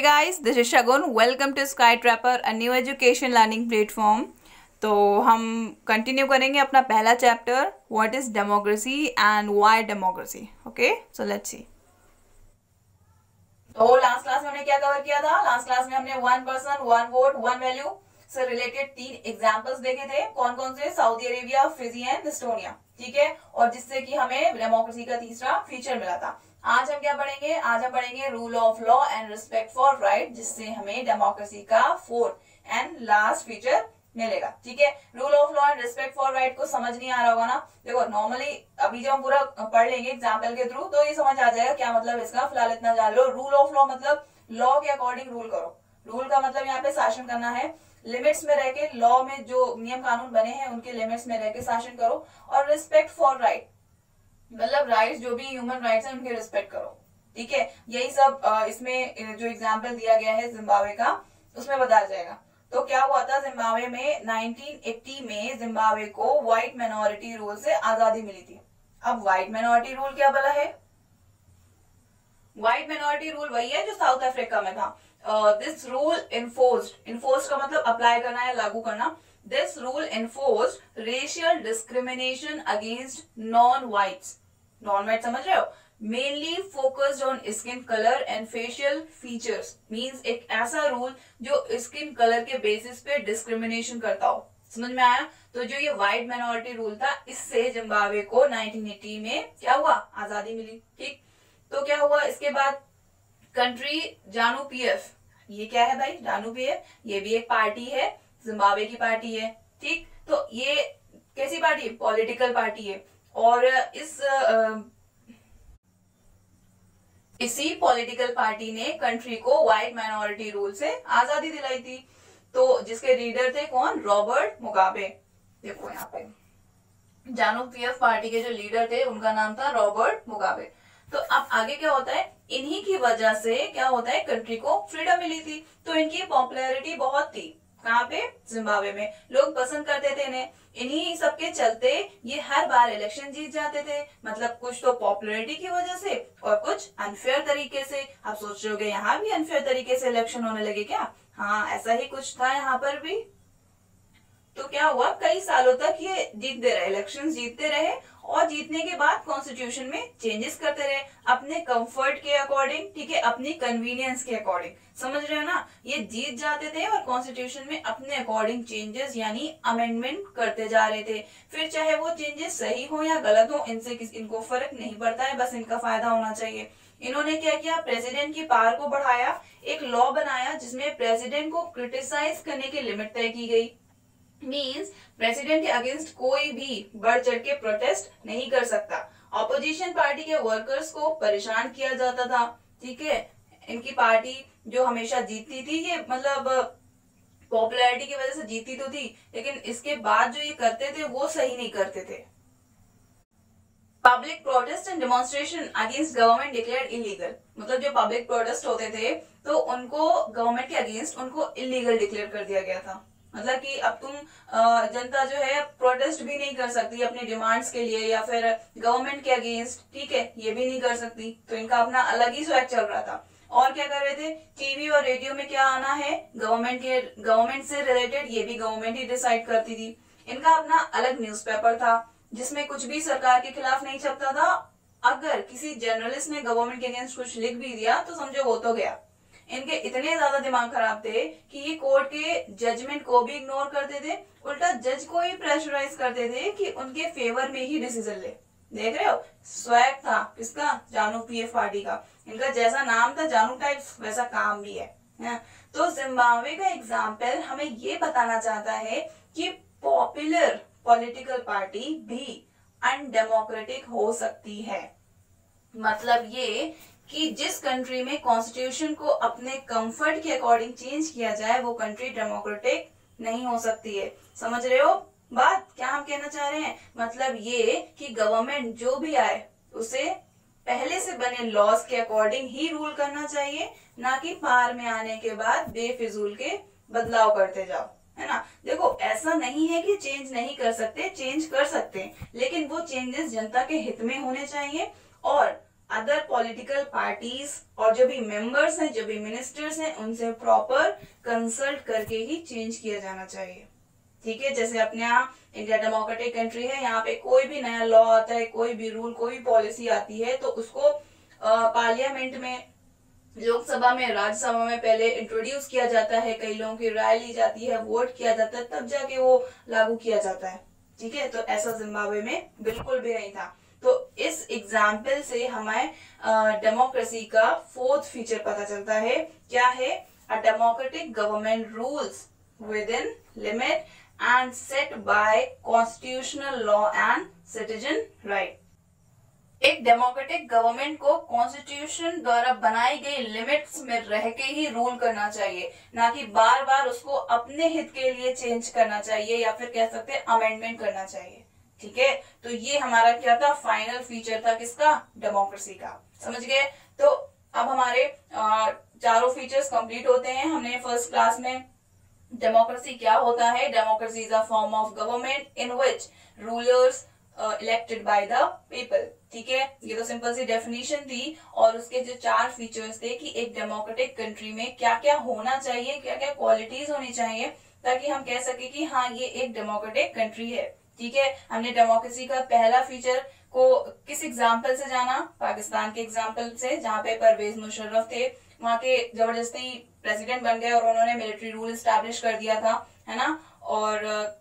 Hey guys, this is Shagun. Welcome to Skytrapper, a new education learning platform. तो हम continue करेंगे अपना पहला chapter what is democracy and why democracy okay so let's see तो last class में हमने क्या कवर किया था? लास्ट क्लास में हमने one person one vote one value से रिलेटेड तीन एग्जाम्पल्स देखे थे। कौन कौन से? Saudi Arabia Fiji and Estonia ठीक है? और जिससे कि हमें डेमोक्रेसी का तीसरा फीचर मिला था। आज हम क्या पढ़ेंगे? आज हम पढ़ेंगे rule of law and respect for right जिससे हमें डेमोक्रेसी का फोर्थ एंड लास्ट फीचर मिलेगा। ठीक है? Rule of law and respect for right को समझ नहीं आ रहा होगा ना? देखो नॉर्मली अभी जब हम पूरा पढ़ लेंगे एग्ज़ाम्पल के थ्रू तो ये समझ आ जाएगा क्या मतलब इसका। फ़िलहाल इतना जान लो। रूल ऑफ़ लॉ मतलब लॉ के अकॉर्डिंग रूल करो। रूल का मतलब यहाँ पे शासन करना है। लिमिट्स में रह के लॉ में जो नियम कानून बने हैं, उनके लिमिट्स में रह के शासन करो। और रिस्पेक्ट फॉर राइट मतलब राइट्स जो भी ह्यूमन राइट्स हैं, उनके रिस्पेक्ट करो। ठीक है? यही सब इसमें जो एग्ज़ाम्पल दिया गया है जिम्बाब्वे का, उसमें बताया जाएगा। तो क्या हुआ था जिम्बाब्वे में? 1980 में जिम्बाब्वे को व्हाइट माइनॉरिटी रूल से आज़ादी मिली थी। अब व्हाइट माइनॉरिटी रूल क्या बला है? व्हाइट माइनॉरिटी रूल वही है जो साउथ अफ्रीका में था। दिस रूल इन्फोर्स्ड इन्फोर्स्ड का मतलब अप्लाई करना या लागू करना। This rule enforced racial discrimination against non whites non white समझ रहे हो? Mainly focused on skin colour and facial features means एक ऐसा रूल जो स्किन कलर के बेसिस पे डिस्क्रिमिनेशन करता हो। समझ में आया? तो जो ये व्हाइट माइनॉरिटी रूल था, इससे जिम्बाब्वे को 1980 में क्या हुआ? आज़ादी मिली, ठीक? तो क्या हुआ इसके बाद? कंट्री जानू पीएफ ये क्या है भाई? जानू पीएफ ये भी एक पार्टी है जिम्बाब्वे की पार्टी है, ठीक? तो ये कैसी पार्टी पॉलिटिकल पार्टी है। और इस इसी पॉलिटिकल पार्टी ने कंट्री को व्हाइट माइनॉरिटी रूल से आज़ादी दिलाई थी। तो जिसके लीडर थे कौन? रॉबर्ट मुगाबे देखो यहाँ पे। जानू पीएफ पार्टी के जो लीडर थे, उनका नाम था रॉबर्ट मुगाबे तो अब आगे क्या होता है? इन्हीं की वजह से क्या होता है? कंट्री को फ्रीडम मिली थी। तो इनकी पॉपुलैरिटी बहुत थी। कहाँ पे? जिम्बाब्वे में। लोग पसंद करते थे इन्हें। इन्हीं सबके चलते ये हर बार इलेक्शन जीत जाते थे। मतलब कुछ तो पॉपुलरिटी की वजह से और कुछ अनफेयर तरीके से। आप सोच रहे हो यहाँ भी अनफेयर तरीके से इलेक्शन होने लगे क्या? हाँ ऐसा ही कुछ था यहाँ पर भी। तो क्या हुआ? कई सालों तक ये जीतते रहे इलेक्शन जीतते रहे और जीतने के बाद कॉन्स्टिट्यूशन में चेंजेस करते रहे, अपने कंफर्ट के अकॉर्डिंग ठीक है, अपनी कन्वीनियंस के अकॉर्डिंग समझ रहे हो ना? ये जीत जाते थे और कॉन्स्टिट्यूशन में अपने अकॉर्डिंग चेंजेस यानी अमेंडमेंट करते जा रहे थे। फिर चाहे वो चेंजेस सही हो या गलत हो, इनसे किस, इनको फ़र्क नहीं पड़ता है, बस इनका फ़ायदा होना चाहिए। इन्होंने क्या किया? प्रेसिडेंट की पावर को बढ़ाया, एक लॉ बनाया, जिसमें प्रेसिडेंट को क्रिटिसाइज करने की लिमिट तय की गई। मीन्स प्रेसिडेंट के अगेंस्ट कोई भी बढ़ चढ़ के प्रोटेस्ट नहीं कर सकता। ऑपोजिशन पार्टी के वर्कर्स को परेशान किया जाता था, ठीक है? इनकी पार्टी जो हमेशा जीतती थी, ये मतलब पॉपुलैरिटी की वजह से जीतती तो थी, लेकिन इसके बाद जो ये करते थे, वो सही नहीं करते थे। Public protest and demonstration against government declare illegal मतलब जो पब्लिक प्रोटेस्ट होते थे तो उनको गवर्नमेंट के अगेंस्ट उनको इलीगल डिक्लेयर कर दिया गया था। मतलब कि अब तुम जनता जो है प्रोटेस्ट भी नहीं कर सकती अपनी डिमांड्स के लिए या फिर गवर्नमेंट के अगेंस्ट ठीक है, ये भी नहीं कर सकती। तो इनका अपना अलग ही स्वैग चल रहा था। और क्या कर रहे थे? टीवी और रेडियो में क्या आना है? गवर्नमेंट के गवर्नमेंट से रिलेटेड ये भी गवर्नमेंट ही डिसाइड करती थी। इनका अपना अलग न्यूज़पेपर था, जिसमें कुछ भी सरकार के खिलाफ नहीं छपता था। अगर किसी जर्नलिस्ट ने गवर्नमेंट के अगेंस्ट कुछ लिख भी दिया तो समझो वो तो गया। इनके इतने ज़्यादा दिमाग खराब थे कि ये कोर्ट के जजमेंट को भी इग्नोर करते थे उल्टा जज को ही प्रेशराइज करते थे कि उनके फेवर में ही डिसीज़न ले। देख रहे हो? स्वैग था किसका? जानू पीएफ पार्टी का। इनका जैसा नाम था जानू टाइप वैसा काम भी है, है? तो जिम्बाब्वे का एग्ज़ाम्पल हमें ये बताना चाहता है कि पॉपुलर पॉलिटिकल पार्टी भी अनडेमोक्रेटिक हो सकती है। मतलब ये कि जिस कंट्री में कॉन्स्टिट्यूशन को अपने कंफर्ट के अकॉर्डिंग चेंज किया जाए, वो कंट्री डेमोक्रेटिक नहीं हो सकती है। समझ रहे हो बात? क्या हम कहना चाह रहे हैं? मतलब ये कि गवर्नमेंट जो भी आए, उसे पहले से बने लॉज के अकॉर्डिंग ही रूल करना चाहिए, ना कि पार में आने के बाद बेफिजूल के बदलाव करते जाओ, है ना? देखो, ऐसा नहीं है कि चेंज नहीं कर सकते चेंज कर सकते लेकिन वो चेंजेस जनता के हित में होने चाहिए और अदर पॉलिटिकल पार्टीज़ और जो भी मेंबर्स हैं, जो भी मिनिस्टर्स हैं, उनसे प्रॉपर कंसल्ट करके ही चेंज किया जाना चाहिए। ठीक है? जैसे अपने यहाँ इंडिया डेमोक्रेटिक कंट्री है, यहाँ पे कोई भी नया लॉ आता है, कोई भी रूल कोई भी पॉलिसी आती है तो उसको पार्लियामेंट में, लोकसभा में, राज्यसभा में पहले इंट्रोड्यूस किया जाता है। कई लोगों की राय ली जाती है वोट किया जाता है, तब जाके वो लागू किया जाता है। ठीक है? तो ऐसा जिम्बाब्वे में बिल्कुल भी नहीं था। तो इस एग्ज़ाम्पल से हमें डेमोक्रेसी का फोर्थ फीचर पता चलता है। क्या है? A democratic government rules within limit and set by constitutional law and citizen right एक डेमोक्रेटिक गवर्नमेंट को कॉन्स्टिट्यूशन द्वारा बनाई गई लिमिट्स में रह के ही रूल करना चाहिए। ना कि बार बार उसको अपने हित के लिए चेंज करना चाहिए या फिर कह सकते हैं अमेंडमेंट करना चाहिए। ठीक है? तो ये हमारा क्या था? फाइनल फीचर था किसका? डेमोक्रेसी का। समझ गए? तो अब हमारे चारों फीचर्स कंप्लीट होते हैं। हमने फ़र्स्ट क्लास में डेमोक्रेसी क्या होता है? Democracy is a form of government in which rulers elected by the people ठीक है? ये तो सिंपल सी डेफिनेशन थी और उसके जो चार फीचर्स थे कि एक डेमोक्रेटिक कंट्री में क्या क्या होना चाहिए क्या क्या क्वालिटीज होनी चाहिए, ताकि हम कह सके कि हाँ ये एक डेमोक्रेटिक कंट्री है। ठीक है? हमने डेमोक्रेसी का पहला फीचर को किस एग्ज़ाम्पल से जाना? पाकिस्तान के एग्ज़ाम्पल से, जहाँ पे परवेज मुशर्रफ थे। वहाँ के ज़बरदस्ती प्रेसिडेंट बन गए और उन्होंने मिलिट्री रूल स्टैब्लिश कर दिया था, है ना? और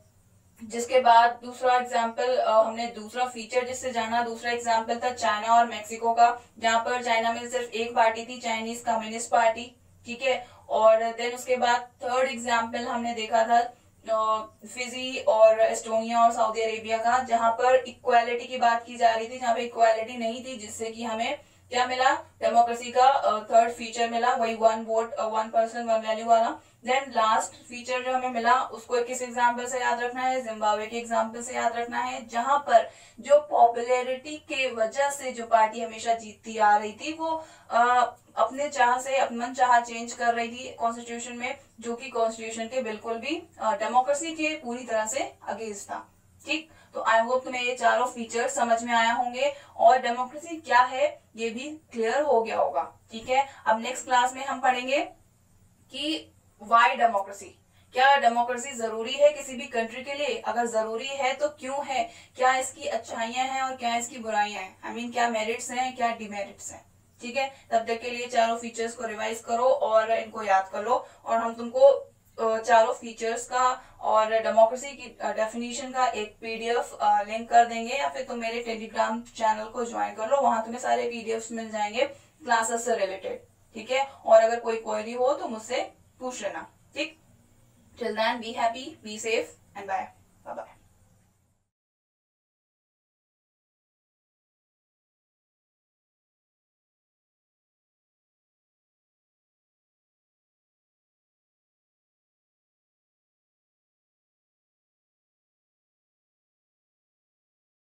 जिसके बाद दूसरा एग्ज़ाम्पल हमने दूसरा फीचर जिससे जाना, दूसरा एग्ज़ाम्पल था चाइना और मेक्सिको का, जहाँ पर चाइना में सिर्फ़ एक पार्टी थी, चाइनीज़ कम्युनिस्ट पार्टी, ठीक है? और देन उसके बाद थर्ड एग्ज़ाम्पल हमने देखा था फिजी और एस्टोनिया और सऊदी अरेबिया का, जहाँ पर इक्वालिटी की बात की जा रही थी, जहाँ पर इक्वालिटी नहीं थी, जिससे कि हमें क्या मिला? डेमोक्रेसी का थर्ड फीचर मिला वही one vote one person one value वाला। देन लास्ट फीचर जो हमें मिला उसको किस एग्ज़ाम्पल से याद रखना है? जिम्बाब्वे के एग्ज़ाम्पल से याद रखना है जहाँ पर जो पॉपुलैरिटी के वजह से जो पार्टी हमेशा जीतती आ रही थी वो आ, अपने चाह से अपमन चाह चेंज कर रही थी कॉन्स्टिट्यूशन में जो कि कॉन्स्टिट्यूशन के बिल्कुल भी डेमोक्रेसी के पूरी तरह से अगेंस्ट था। ठीक? तो आई होप तुम्हें ये चारों फीचर समझ में आया होंगे। और डेमोक्रेसी क्या है ये भी क्लियर हो गया होगा। ठीक है? अब नेक्स्ट क्लास में हम पढ़ेंगे कि वाई डेमोक्रेसी क्या डेमोक्रेसी ज़रूरी है किसी भी कंट्री के लिए? अगर ज़रूरी है तो क्यों है? क्या इसकी अच्छाइयाँ हैं और क्या इसकी बुराइयाँ हैं? आई I मीन mean, क्या मेरिट्स हैं क्या डिमेरिट्स हैं? ठीक है? तब तक के लिए चारों फीचर्स को रिवाइज करो और इनको याद कर लो और हम तुमको चारों फीचर्स का और डेमोक्रेसी की डेफिनेशन का एक पीडीएफ लिंक कर देंगे या फिर तुम मेरे टेलीग्राम चैनल को ज्वाइन कर लो, वहाँ तुम्हें सारे पीडीएफ मिल जाएँगे क्लासेस से रिलेटेड ठीक है? और अगर कोई क्वेरी हो तो मुझसे पूछ लेना, ठीक? Till then be happy be safe and bye bye bye